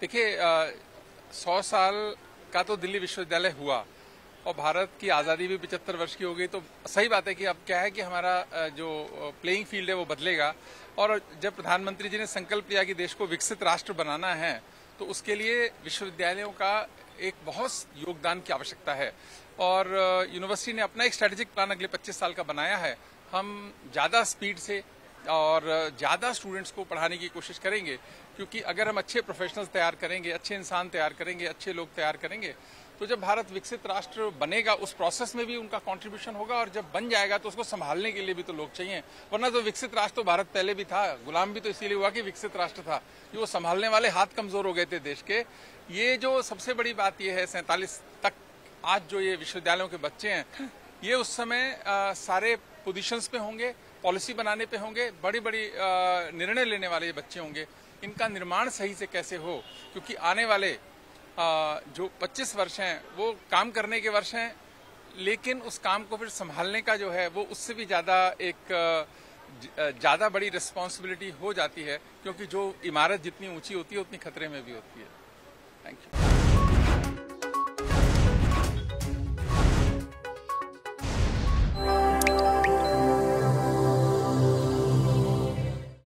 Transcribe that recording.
देखिए सौ साल का तो दिल्ली विश्वविद्यालय हुआ और भारत की आज़ादी भी पिछहत्तर वर्ष की हो गई तो सही बात है कि अब क्या है कि हमारा जो प्लेइंग फ़ील्ड है वो बदलेगा। और जब प्रधानमंत्री जी ने संकल्प लिया कि देश को विकसित राष्ट्र बनाना है तो उसके लिए विश्वविद्यालयों का एक बहुत योगदान की आवश्यकता है। और यूनिवर्सिटी ने अपना एक स्ट्रेटेजिक प्लान अगले 25 साल का बनाया है। हम ज़्यादा स्पीड से और ज़्यादा स्टूडेंट्स को पढ़ाने की कोशिश करेंगे, क्योंकि अगर हम अच्छे प्रोफेशनल्स तैयार करेंगे, अच्छे इंसान तैयार करेंगे, अच्छे लोग तैयार करेंगे तो जब भारत विकसित राष्ट्र बनेगा, उस प्रोसेस में भी उनका कंट्रीब्यूशन होगा और जब बन जाएगा तो उसको संभालने के लिए भी तो लोग चाहिए। वरना तो विकसित राष्ट्र तो भारत पहले भी था, गुलाम भी तो इसीलिए हुआ कि विकसित राष्ट्र था, कि वो संभालने वाले हाथ कमज़ोर हो गए थे देश के। ये जो सबसे बड़ी बात यह है, सैंतालीस तक आज जो ये विश्वविद्यालयों के बच्चे हैं ये उस समय आ, सारे पोजिशंस पे होंगे पॉलिसी बनाने पे होंगे बड़ी बड़ी निर्णय लेने वाले बच्चे होंगे। इनका निर्माण सही से कैसे हो? क्योंकि आने वाले आ, जो 25 वर्ष हैं वो काम करने के वर्ष हैं लेकिन उस काम को फिर संभालने का जो है वो उससे भी ज़्यादा एक ज़्यादा बड़ी रिस्पॉन्सिबिलिटी हो जाती है क्योंकि जो इमारत जितनी ऊँची होती है उतनी खतरे में भी होती है। Thank you